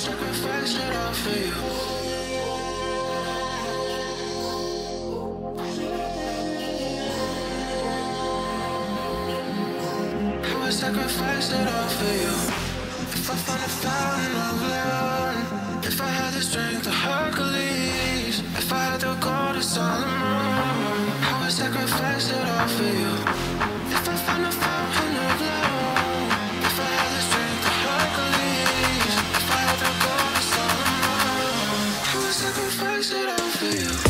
sacrifice it all for you. I would Sacrifice it all for you. If I find a fountain of love, if I had the strength of Hercules, if I had the gold of Solomon, I would sacrifice it all for you. fix it up for you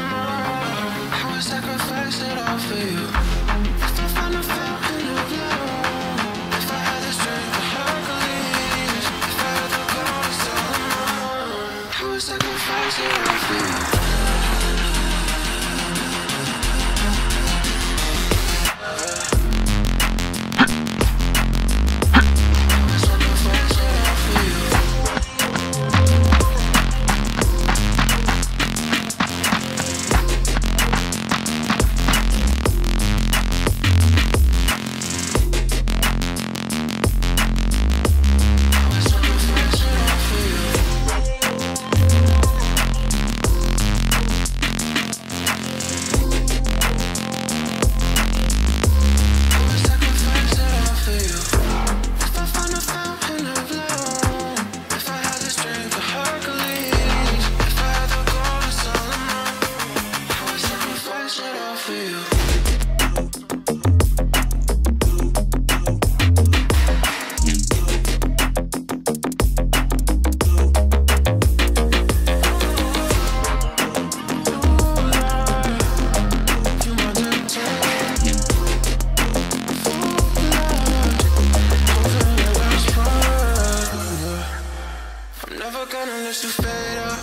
down unless you fade up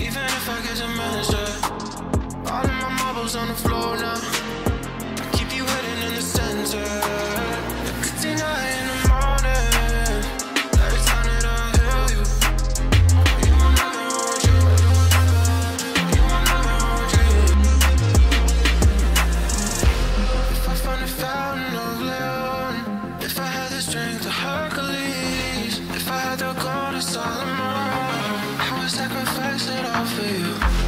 Even if I get manage manager All of my marbles on the floor. I would sacrifice it all for you.